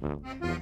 Bye.